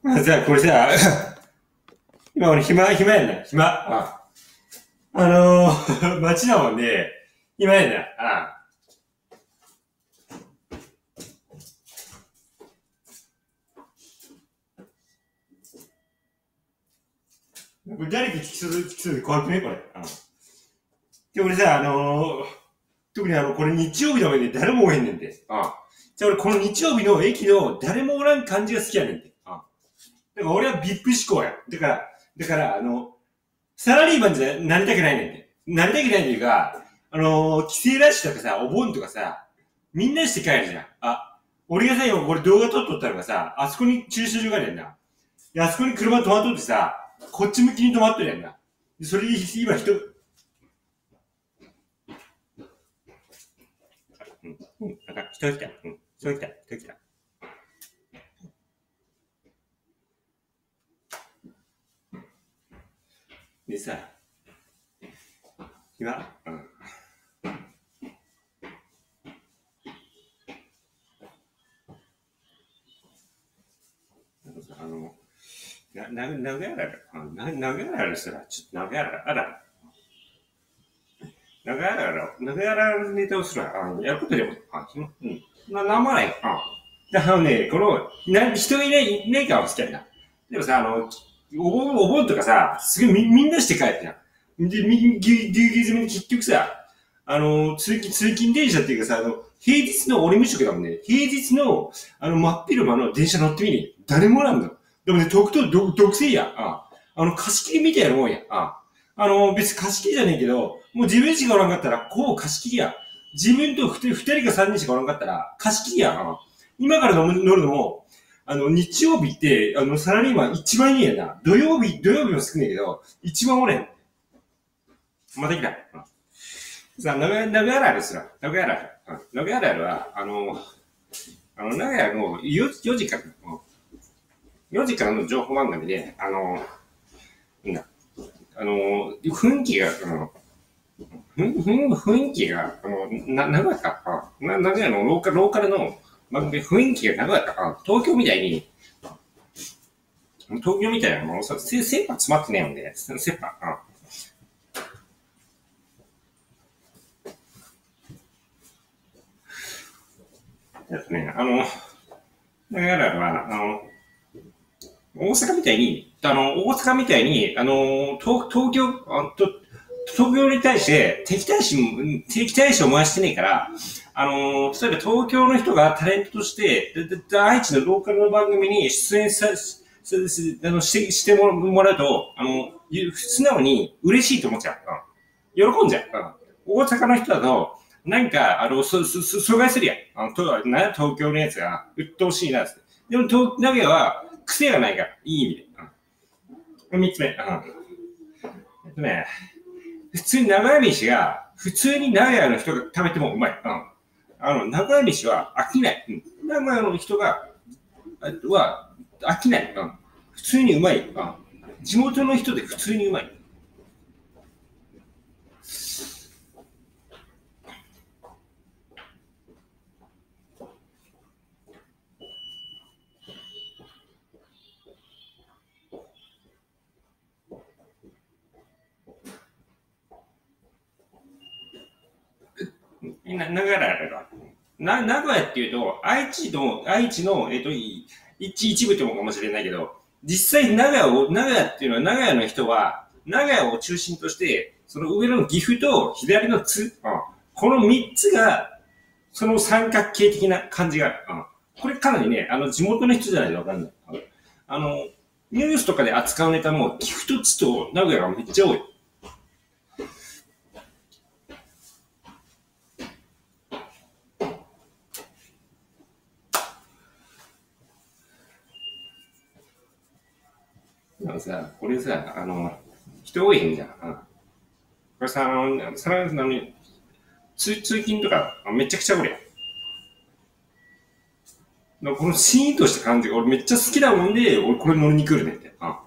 さ、これさ、今俺暇、暇やんな。暇。ああのー、街だもんね。暇やんな。あこれ誰か聞きそうで、聞きそうで怖くねこれ。あで、俺さ、あのー、特にあの、これ日曜日の上で誰もおへんねんて。あじゃあ俺この日曜日の駅の誰もおらん感じが好きやねんて。だから俺は VIP 志向や。だから、だから、あの、サラリーマンじゃなりたくないねんて。なりたくないっていうか、あのー、帰省ラッシュとかさ、お盆とかさ、みんなして帰るじゃん。あ、俺がさ、今これ動画撮っとったのがさ、あそこに駐車場があるやんな。で、あそこに車止まっとってさ、こっち向きに止まっとるやんな。でそれで今人、うん、うん、なんか人来た。うん、人が来た。人来た。でさ、今、うん。あの、な、な、長やら、あな、長やらしたら、ちょっと長やら、あら、長やら、長やらネタをするあの、やることでも、あ、うん。な、なんもないよ。あだあのね、この、な、人いない、いないから好きやな。でもさ、あの、お盆、お盆とかさ、すぐみ、みんなして帰ってな。で、み、ぎゅ、ぎゅうぎゅ詰めに結局さ、あの、通勤、通勤電車っていうかさ、あの、平日の、俺無職だもんね。平日の、あの、真っ昼間の電車乗ってみに、誰もなんだ。でもね、特等、独独占や。あああの、貸し切りみたいなもんや。あああの、別に貸し切りじゃねえけど、もう自分しかおらんかったら、こう貸し切りや。自分と二人か三人しかおらんかったら、貸し切りや。ああ今から乗るのも、あの、日曜日って、あの、サラリーマン一番いいやな。土曜日、土曜日も少ないけど、一番おれん。また来た。うんさあ、長屋、長屋あるすら。長屋ある。うん長屋あるは、あの、あの、長屋の 4, 4時から、4時からの情報番組で、あの、な、あの、雰囲気が、あの、ふんふん雰囲気が、あの、な、長かった。あな、長屋のローカル、ローカルの番組で雰囲気が長かった。あ東京みたいに、東京みたいなものさ、せ、切羽詰まってねえもんで、せ切羽。あえっとね、あの、だからは、あの、大阪みたいに、あの、大阪みたいに、あの、東東京、あと東京に対して敵対心、敵対心を回してねえから、あの、例えば東京の人がタレントとして、愛知のローカルの番組に出演さ、ししあのしてしてもらうと、あの、素直に嬉しいと思っちゃう。うん、喜んじゃう。うん、大阪の人だと、なんか、あの、そ、そ、そ、阻害するやん。あの、とな東京のやつが、鬱陶しいなって。でも、東、名古屋は、癖がないから、いい意味で。うん。三つ目。うん。えっとね、普通に長い飯が、普通に名古屋の人が食べてもうまい。うん。あの、名古屋飯は飽きない。うん。名古屋の人が、は、飽きない。うん。普通にうまい。うん。地元の人で普通にうまい。な、ながらあるわ。な、名古屋っていうと、愛知の、愛知の、えっ、と、一、一部ってもかもしれないけど、実際名古屋を、名古屋っていうのは、名古屋の人は、名古屋を中心として、その上の岐阜と左の津、うん、この三つが、その三角形的な感じがある。うん、これかなりね、あの、地元の人じゃないとわかんない。あの、ニュースとかで扱うネタも、岐阜と津と名古屋がめっちゃ多い。のさ、これさ、あの、人多いんじゃん。これさ、あの、さらに、通通勤とか、めちゃくちゃおるや。このシーンとした感じが俺めっちゃ好きだもんで、俺これ乗りに来るねって。うん。だか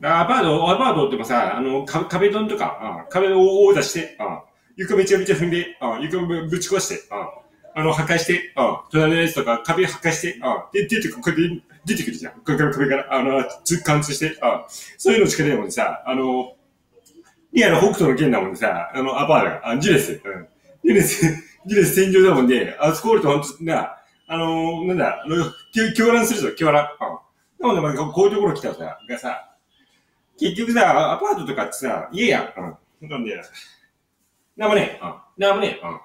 らアパート、アパートってもさ、あの、か壁ドンとか、うん、壁をオーダーして、うん。床めちゃめちゃ踏んで、うん、床ぶち壊して、うん。あの、破壊して、うん。隣のやつとか壁破壊して、うん。で、出てくる、こうやって出てくるじゃん。これから壁から、あの、つ貫通して、うん。そういうの力でもんさ、あの、リアの北斗の剣だもんでさ、あの、アパーだ、あ、ジュレス、うん。ジュレス、ジュレス戦場だもんで、あそこおるとほんと、な、あの、なんだ、あの、狂狂乱するぞ、狂乱。うん。でもね、まあ、こういうところ来たらさ、がさ、結局さ、アパートとかってさ、家やん。うん。なんで、なんもねえ。うん。なんもねえ。うん。